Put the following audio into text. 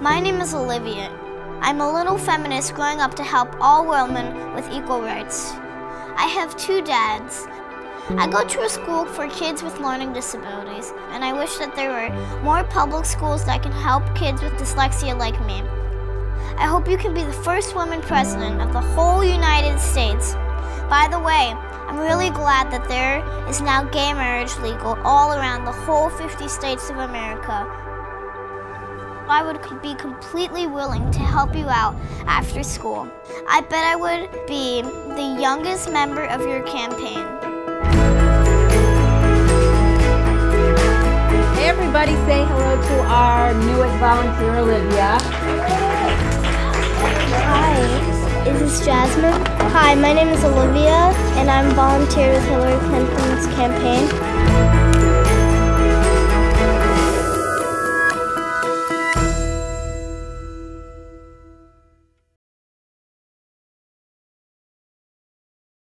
My name is Olivia. I'm a little feminist growing up to help all women with equal rights. I have two dads. I go to a school for kids with learning disabilities, and I wish that there were more public schools that can help kids with dyslexia like me. I hope you can be the first woman president of the whole United States. By the way, I'm really glad that there is now gay marriage legal all around the whole 50 states of America. I would be completely willing to help you out after school. I bet I would be the youngest member of your campaign. Hey everybody, say hello to our newest volunteer, Olivia. Hi, is this Jasmine? Hi, my name is Olivia, and I'm volunteer with Hillary Clinton's campaign.